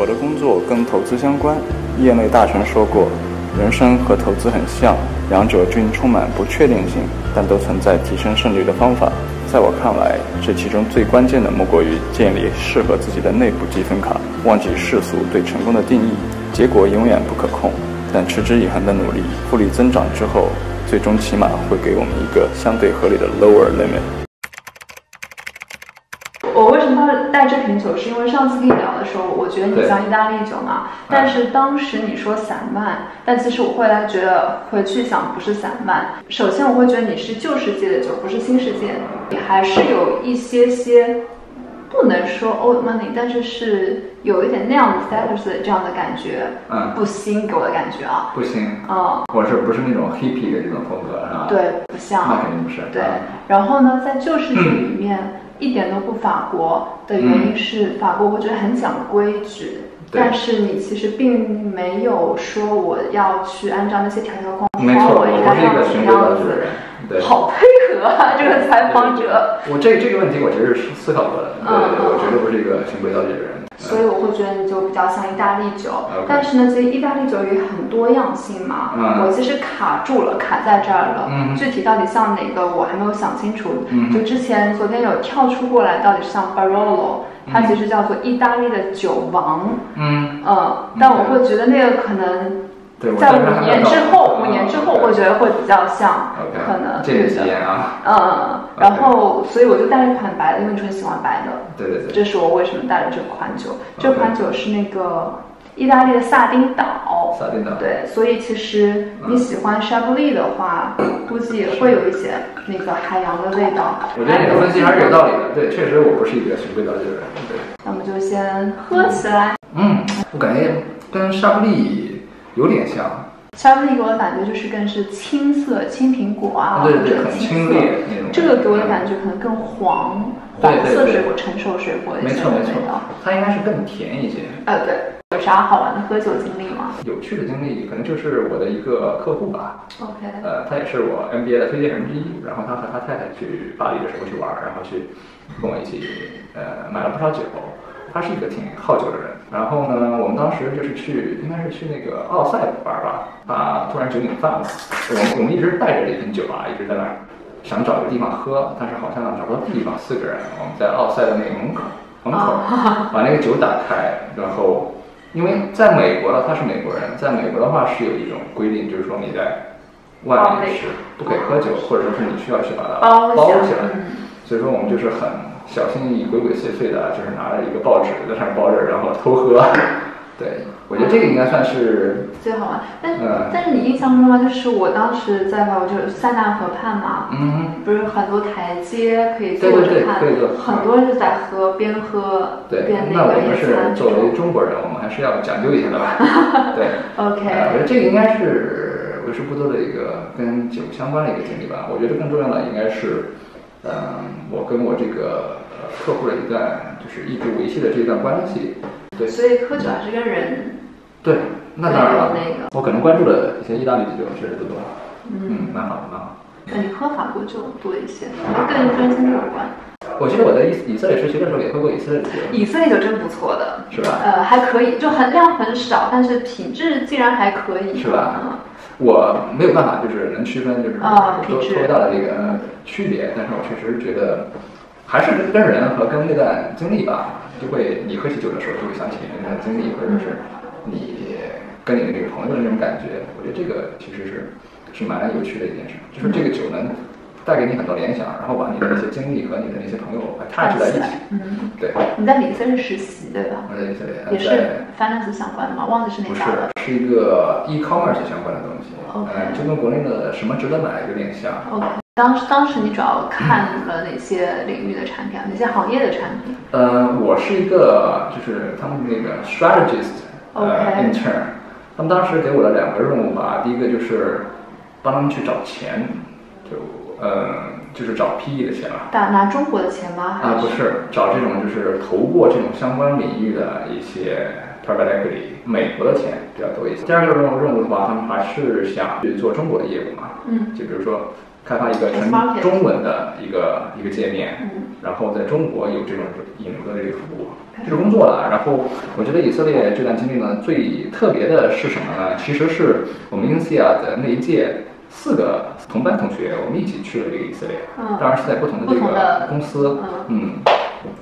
我的工作跟投资相关，业内大神说过，人生和投资很像，两者均充满不确定性，但都存在提升胜率的方法。在我看来，这其中最关键的莫过于建立适合自己的内部积分卡，忘记世俗对成功的定义。结果永远不可控，但持之以恒的努力，复利增长之后，最终起码会给我们一个相对合理的 lower limit。我为什么要带这瓶酒？是因为上次跟你聊的时候，我觉得你像意大利酒嘛，但是当时你说散漫，但其实我后来觉得回去想不是散漫。首先我会觉得你是旧世界的酒，不是新世界，你还是有一些些。不能说 old money，但是是有一点那样的 status 这样的感觉，嗯，不新给我的感觉啊，不新，嗯，我是不是那种 hippie 的这种风格是吧？对，不像，那肯定不是，对。然后呢，在旧世界里面一点都不法国的原因是，法国我觉得很讲规矩，但是你其实并没有说我要去按照那些条条框框，我应该要什么样子。好配合啊，这个采访者。我这这个问题，我其实是思考过的。对对对，我绝对不是一个循规蹈矩的人。所以我会觉得你就比较像意大利酒，但是呢，其实意大利酒有很多样性嘛。我其实卡住了，卡在这儿了。具体到底像哪个，我还没有想清楚。就之前昨天有跳出过来，到底是像 Barolo，它其实叫做意大利的酒王。嗯嗯，但我会觉得那个可能。在五年之后，五年之后，我觉得会比较像，可能对的。啊。嗯，然后，所以我就带了一款白的，因为纯喜欢白的。对对对。这是我为什么带了这款酒。这款酒是那个意大利的萨丁岛。萨丁岛。对，所以其实你喜欢沙布利的话，估计也会有一些那个海洋的味道。我觉得你的分析还是有道理的。对，确实我不是一个循规蹈矩的人。对。那我们就先喝起来。嗯，我感觉跟沙布利。有点像，沙布利给我的感觉就是更是青色青苹果啊，对对，很清冽那种。这个给我的感觉可能更黄，黄色水果，成熟水果的没错没错，它应该是更甜一些。呃，对。有啥好玩的喝酒经历吗？有趣的经历可能就是我的一个客户吧。OK。呃，他也是我 MBA 的推荐人之一。然后他和他太太去巴黎的时候去玩，然后去跟我一起呃买了不少酒。他是一个挺好酒的人，然后呢，我们当时就是去，应该是去那个奥赛玩吧，他突然酒瘾犯了，我们我们一直带着这瓶酒啊，一直在那儿想找个地方喝，但是好像找不到地方，四个人，我们在奥赛的那个门口门口把那个酒打开，然后因为在美国了，他是美国人，在美国的话是有一种规定，就是说你在外面是不可以喝酒，或者说是你需要去把它包起来，所以说我们就是很。小心翼翼、鬼鬼祟祟的，就是拿着一个报纸在上面包着，然后偷喝。对，我觉得这个应该算是最好玩。但但是你印象中吗？就是我当时在吧，我就塞纳河畔嘛，嗯，不是很多台阶可以坐着看，很多人就在喝，边喝边那个那我们是作为中国人，我们还是要讲究一下的吧？对，OK。我觉得这个应该是为数不多的一个跟酒相关的一个经历吧。我觉得更重要的应该是，嗯，我跟我这个。客户的一段就是一直维系的这一段关系，对，所以喝酒还是跟人，对，那当然了，那个我可能关注的一些意大利的酒确实不多，嗯，蛮好的，蛮好。那你喝法国酒多一些，跟跟心有关。我记得我在以以色列实习的时候也喝过以色列酒，以色列酒真不错的，是吧？呃，还可以，就很量很少，但是品质竟然还可以，是吧？我没有办法，就是能区分，就是啊，多多大的这个区别，但是我确实觉得。还是跟跟人和跟那段经历吧，就会你喝起酒的时候就会想起那段经历，或者是你跟你的这个朋友的那种感觉。我觉得这个其实是是蛮有趣的一件事，就是这个酒能带给你很多联想，然后把你的那些经历和你的那些朋友一起。嗯，对。你在里森实习对吧？我在也是 finance 相关的吗？忘记是哪家了。是是一个 e-commerce 相关的东西。OK。就跟国内的什么值得买有点像。OK。当时，当时你主要看了哪些领域的产品啊？哪些行业的产品？呃，我是一个，就是他们那个 strategist，呃，intern。他们当时给我了两个任务吧。第一个就是帮他们去找钱，就呃，就是找 PE 的钱了。拿拿中国的钱吗？啊，不是，找这种就是投过这种相关领域的一些 private equity，美国的钱比较多一些。第二个任务任务的话，他们还是想去做中国的业务嘛。嗯。就比如说。开发一个纯中文的一个一个界面，然后在中国有这种引流的这个服务，这是工作了。然后我觉得以色列这段经历呢，最特别的是什么呢？其实是我们 INSEAD 的那一届四个同班同学，我们一起去了这个以色列，当然是在不同的这个公司，嗯，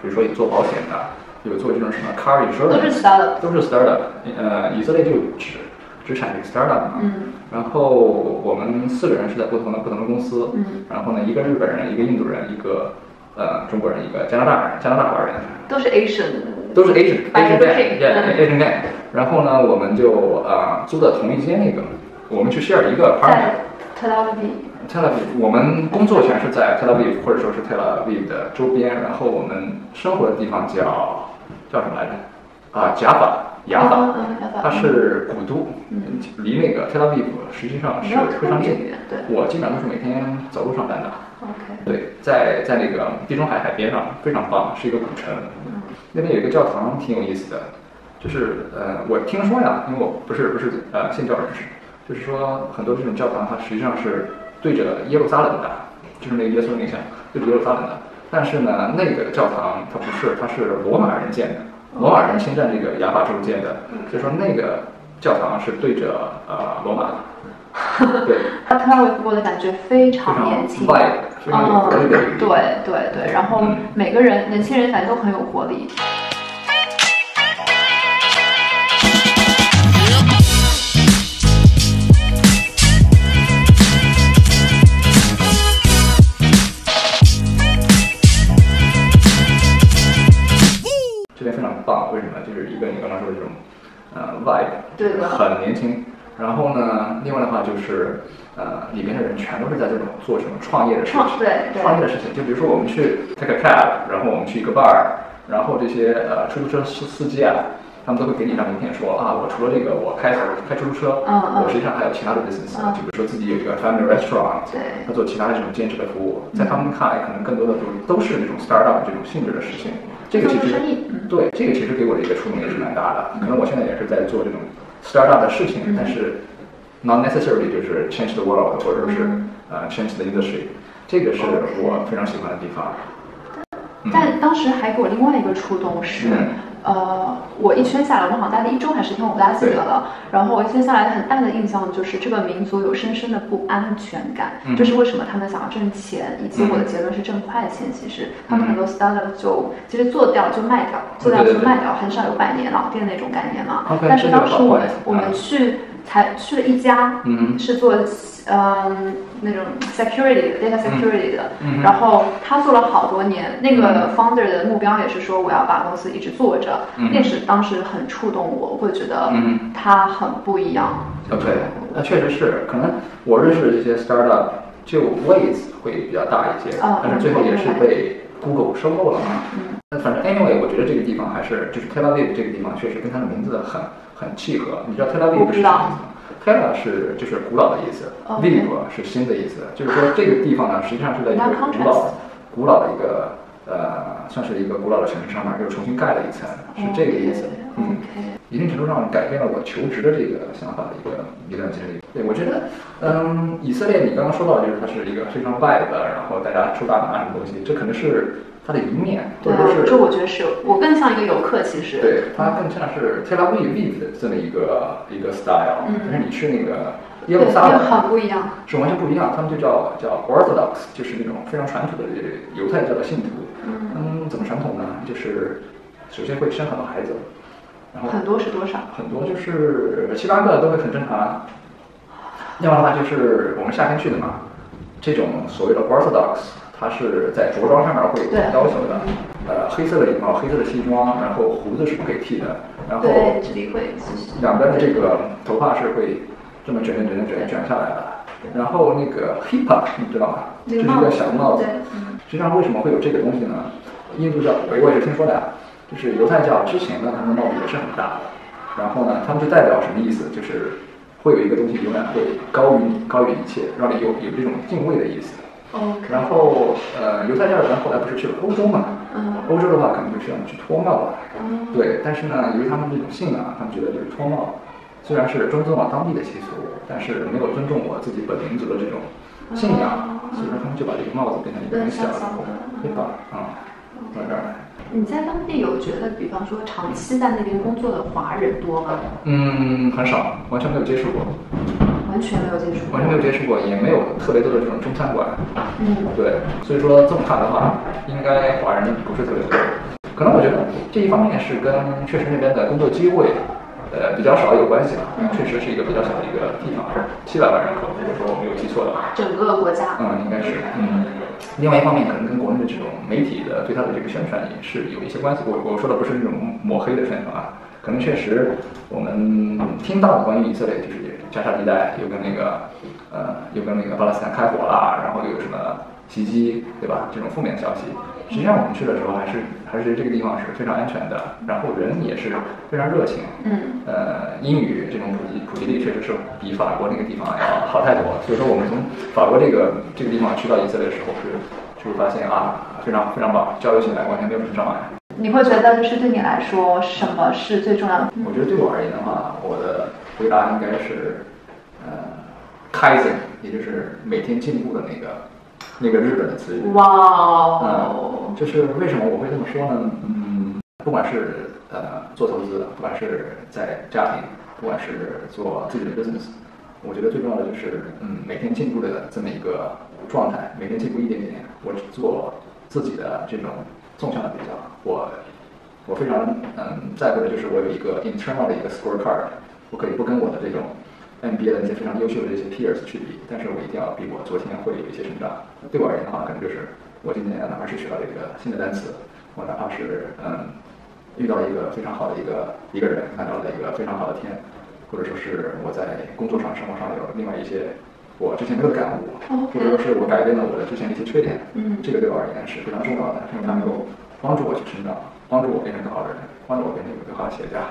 比如说有做保险的，有做这种什么 car insurance，都是 startup，都是 startup。呃，以色列就只只产这个 startup 嘛。嗯。然后我们四个人是在不同的不同的公司，嗯。然后呢，一个日本人，一个印度人，一个。呃，中国人一个，加拿大人，加拿大华人，都是 Asian，都是 Asian，Asian guy，Asian guy。然后呢，我们就呃租的同一间那个，我们去 share 一个 apartment。Tel Aviv。Tel Aviv，我们工作全是在 Tel Aviv，或者说是 Tel Aviv 的周边。然后我们生活的地方叫叫什么来着？啊，贾法，雅法，它是古都，嗯离那个 Tel Aviv 实际上是非常近。对，我基本上都是每天走路上班的。OK，对，在在那个地中海海边上，非常棒，是一个古城。那边有一个教堂，挺有意思的。就是呃，我听说呀，因为我不是不是呃信教人士，就是说很多这种教堂，它实际上是对着耶路撒冷的，就是那个耶稣那像对着耶路撒冷的。但是呢，那个教堂它不是，它是罗马人建的，罗马人侵占这个亚法州建的，所以说那个教堂是对着呃罗马的。对，他他给我的感觉非常年轻，嗯，对对对，然后每个人年轻人感觉都很有活力。棒，为什么？就是一个你刚刚说的这种，呃，vibe，对的，很年轻。然后呢，另外的话就是，呃，里面的人全都是在这种做什么创业的事情，对创业的事情。就比如说我们去 take a cab，然后我们去一个 bar，然后这些呃出租车司司机啊，他们都会给你一张名片，说啊，我除了这个我开开出租车，嗯我实际上还有其他的 business，就比如说自己有一个 family restaurant，对，他做其他的这种兼职的服务，在他们看来，可能更多的都都是那种 startup 这种性质的事情。这个其实对这个其实给我的一个触动也是蛮大的。可能我现在也是在做这种。startup 的事情，但是 not necessarily 就是 change the world 或者是呃 change the industry，这个是我非常喜欢的地方。但当时还给我另外一个触动是。呃，我一圈下来，我们好像待了一周还是天，我不大记得了。然后我一圈下来的很大的印象就是这个民族有深深的不安全感，这是为什么他们想要挣钱，以及我的结论是挣快钱。其实他们很多 startup 就其实做掉就卖掉，做掉就卖掉，很少有百年老店那种概念嘛。但是当时我们我们去才去了一家，嗯是做。嗯，那种 security data security 的，嗯然后他做了好多年。那个 founder 的目标也是说，我要把公司一直做着。那是当时很触动我，我会觉得他很不一样。OK，那确实是，可能我认识的这些 startup 就 weight 会比较大一些，但是最后也是被 Google 收购了嘛。那反正 anyway，我觉得这个地方还是就是 Tel Aviv 这个地方确实跟它的名字很很契合。你知道 Tel Aviv 是什么意思吗？Tela 是就是古老的意思，Viv 是新的意思，就是说这个地方呢，实际上是在一个古老、古老的一个呃，算是一个古老的城市上面又重新盖了一层，是这个意思。嗯，一定程度上改变了我求职的这个想法的一个一段经历。对，我觉得，嗯，以色列你刚刚说到就是它是一个非常 vibe，然后大家出大拿什么东西，这可能是。它的一面，或者说是，这我觉得是我更像一个游客，其实。对，它更像是 Tel Aviv 的这么一个一个 style，但是你去那个耶路撒冷，很不一样，是完全不一样。他们就叫叫 Orthodox，就是那种非常传统的犹太教的信徒。嗯，怎么传统呢？就是首先会生很多孩子，然后很多是多少？很多就是七八个都会很正常。另外的话就是我们夏天去的嘛，这种所谓的 Orthodox。他是在着装上面会有要求的，呃，黑色的礼帽、黑色的西装，然后胡子是不可以剃的，然后两边的这个头发是会这么卷卷卷卷卷下来的，然后那个 hippa 你知道吗？这是一个小帽子。实际上为什么会有这个东西呢？印度教我我也是听说的呀，就是犹太教之前呢，他们的帽子也是很大的，然后呢，他们就代表什么意思？就是会有一个东西永远会高于你，高于一切，让你有有这种敬畏的意思。然后，呃，犹太教的人后来不是去了欧洲嘛？嗯。欧洲的话，可能就需要你去脱帽了。嗯。对，但是呢，由于他们这种信仰，他们觉得就是脱帽，虽然是尊重了当地的习俗，但是没有尊重我自己本民族的这种信仰。所以说他们就把这个帽子变成一个很小的头，对吧？啊，到这儿来。你在当地有觉得，比方说长期在那边工作的华人多吗？嗯，很少，完全没有接触过。完全没有接触，完全没有接触过，也没有特别多的这种中餐馆。嗯，对，所以说这么看的话，应该华人不是特别多。可能我觉得这一方面是跟确实那边的工作机会，呃，比较少有关系吧。确实是一个比较小的一个地方，七百万人口，如果说我没有记错的话。整个国家。嗯，应该是。嗯。另外一方面，可能跟国内的这种媒体的对他的这个宣传也是有一些关系。我我说的不是那种抹黑的宣传啊，可能确实我们听到的关于以色列就是。加沙地带又跟那个，呃，又跟那个巴勒斯坦开火了，然后又有什么袭击，对吧？这种负面消息，实际上我们去的时候还是还是这个地方是非常安全的，然后人也是非常热情，嗯，呃，英语这种普及普及率确实是比法国那个地方要好太多。所以说我们从法国这个这个地方去到以色列的时候是，是发现啊，非常非常棒，交流起来完全没有什么障碍。你会觉得就是对你来说什么是最重要的？我觉得对我而言的话，我的。回答应该是，呃，开心，也就是每天进步的那个那个日本的词语。哇哦！就是为什么我会这么说呢？嗯，不管是呃做投资，不管是在家庭，不管是做自己的 business，我觉得最重要的就是嗯每天进步的这么一个状态，每天进步一点点。我做自己的这种纵向的比较，我我非常嗯在乎的就是我有一个 internal 的一个 scorecard。我可以不跟我的这种 MBA 的那些非常优秀的这些 peers 去比，但是我一定要比我昨天会有一些成长。对我而言的话，可能就是我今天哪怕是学到了一个新的单词，我哪怕是嗯遇到了一个非常好的一个一个人，看到了一个非常好的天，或者说是我在工作上、生活上有另外一些我之前没有的感悟，或者说是我改变了我的之前的一些缺点，嗯，这个对我而言是非常重要的，因为它能够帮助我去成长，帮助我变成更好的人，帮助我变成一个更好的企业家。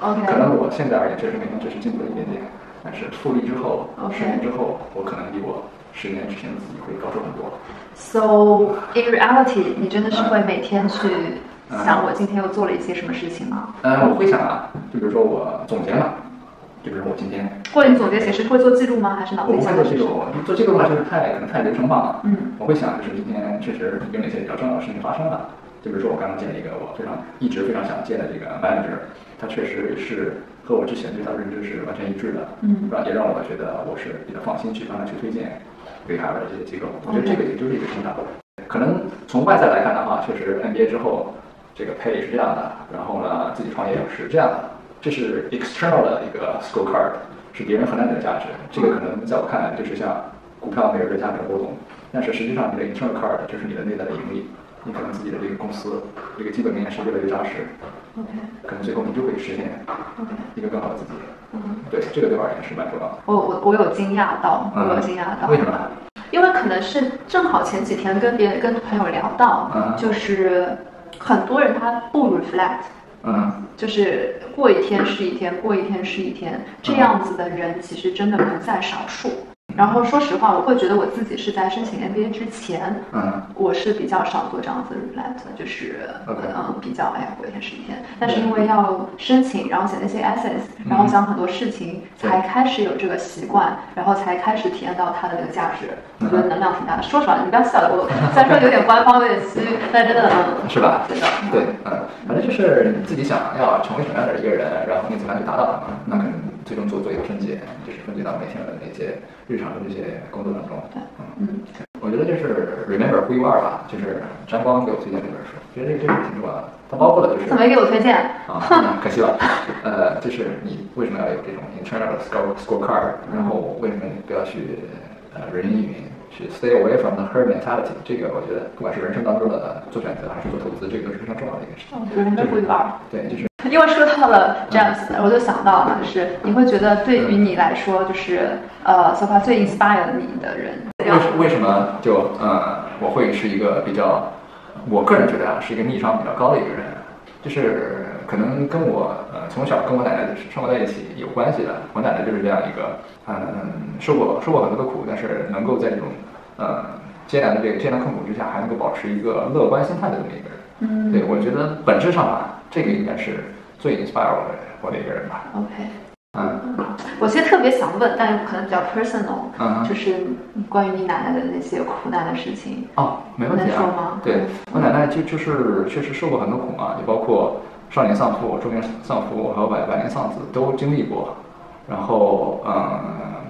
可能我现在而言，确实每天只是进步了一点点，但是复利之后，十年之后，我可能比我十年之前的自己会高出很多。So in reality，你真的是会每天去想我今天又做了一些什么事情吗？嗯，我会想啊，就比如说我总结嘛，就比如说我今天，或者你总结形式会做记录吗？还是脑子里想？我不会做记录，做记录的话就是太可能太流程化了。嗯，我会想就是今天确实有哪些比较重要的事情发生了，就比如说我刚刚见了一个我非常一直非常想见的这个 manager。他确实是和我之前对他的认知是完全一致的，嗯，也让我觉得我是比较放心去帮他去推荐给海外的这些机构。我觉得这个也就是一个成长。可能从外在来看的话，确实 MBA 之后这个 pay 是这样的，然后呢自己创业是这样的，这是 external 的一个 scorecard，是别人衡量你的价值。这个可能在我看来就是像股票每日的价值波动，但是实际上你的 internal card 就是你的内在的盈利。你可能自己的这个公司，这个基本面是越来越扎实，OK，可能最后你就会实现，OK，一个更好的自己。嗯，对，这个对我而言是蛮重要的。我我我有惊讶到，我有惊讶到。为什么？因为可能是正好前几天跟别人跟朋友聊到，就是很多人他不 reflect，嗯，就是过一天是一天，过一天是一天，这样子的人其实真的不在少数。然后说实话，我会觉得我自己是在申请 MBA 之前，嗯，我是比较少做这样子的 reflect，就是嗯比较哎过一天是一天。但是因为要申请，然后写那些 essays，然后想很多事情，才开始有这个习惯，然后才开始体验到它的那个价值。我觉得能量挺大的。说实话，你不要笑我，虽然说有点官方，有点虚，但真的 是吧？真的，对，嗯，反正就是你自己想要成为什么样的一个人，然后你怎么样去达到它嘛？那可能最终做做一个分解，就是分解到每天的那些。日常的这些工作当中，嗯，我觉得就是 Remember Who You Are 吧，就是张光给我推荐这本书，觉得这个这个挺重要的。它包括了就是怎么没给我推荐啊？可惜了。呃，就是你为什么要有这种 internal score scorecard？然后为什么你不要去呃人云亦云，去 stay away from the herd mentality？这个我觉得不管是人生当中的做选择还是做投资，这个都是非常重要的一个事情。Remember Who You Are？对，就是。因为说到了这样子，我就想到了，就是你会觉得对于你来说，就是呃，so far 最 inspire 你的人，为为什么就呃，我会是一个比较，我个人觉得啊，是一个逆商比较高的一个人，就是可能跟我呃从小跟我奶奶生活在一起有关系的。我奶奶就是这样一个，嗯，受过受过很多的苦，但是能够在这种呃艰难的这个艰难困苦之下，还能够保持一个乐观心态的这么一个人。嗯，对我觉得本质上吧，这个应该是最 inspire 我的我的一个人吧。OK，嗯，我其实特别想问，但是可能比较 personal，嗯就是关于你奶奶的那些苦难的事情。哦，没问题能说啊吗。对我奶奶就就是确实受过很多苦嘛，也包括少年丧父、中年丧父还有晚晚年丧子都经历过。然后嗯，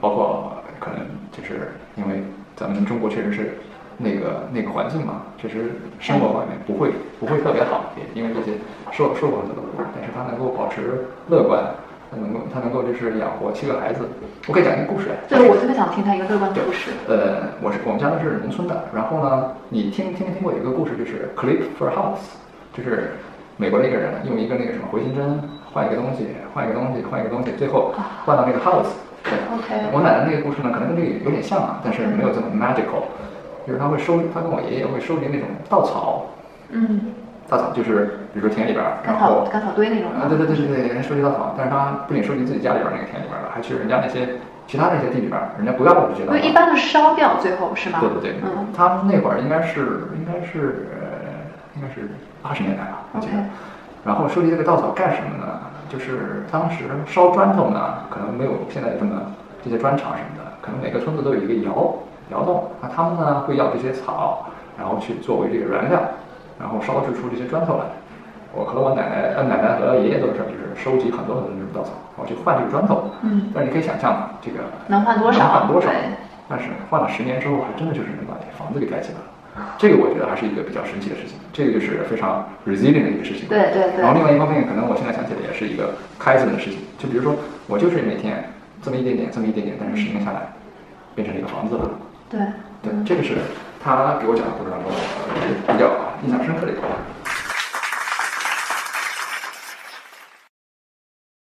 包括可能就是因为咱们中国确实是那个那个环境嘛，确实生活方面不会不会特别好，也因为这些受受过很多的苦，但是他能够保持乐观。他能够，他能够就是养活七个孩子。我可以讲一个故事。对，我特别想听他一个乐观的故事。呃，我是我们家都是农村的，然后呢，你听听没听过有一个故事，就是 clip for house，就是美国的一个人用一个那个什么回形针换一个东西，换一个东西，换一个东西，最后换到那个 house。对 OK 我奶奶那个故事呢，可能跟这个有点像啊，但是没有这么 magical。就是他会收，他跟我爷爷会收集那种稻草，嗯，稻草就是比如说田里边儿，甘然后草干草堆那种啊，对对对对对，人收集稻草，但是他不仅收集自己家里边儿那个田里边儿的，还去人家那些其他那些地里边儿，人家不要的这些稻草。因为一般的烧掉，最后是吗？对对对，嗯他们那会儿应该是应该是呃应该是八十年代吧，我记得。然后收集这个稻草干什么呢？就是当时烧砖头呢，可能没有现在这么这些砖厂什么的，可能每个村子都有一个窑窑洞，那他们呢会要这些草，然后去作为这个燃料，然后烧制出这些砖头来。我和我奶奶、呃奶奶和爷爷做的事儿就是收集很多很多这种稻草，然后去换这个砖头。嗯，但是你可以想象嘛，这个能换多少能换多少？但是换了十年之后，还真的就是能把这房子给盖起来了。这个我觉得还是一个比较神奇的事情，这个就是非常 resilient 的一个事情。对对对然后另外一方面，可能我现在想起来也是一个开心的事情，就比如说我就是每天这么一点点，这么一点点，但是十年下来，变成了一个房子了。对，对，这个是他给我讲的过程当中呃比较印象深刻的一个话。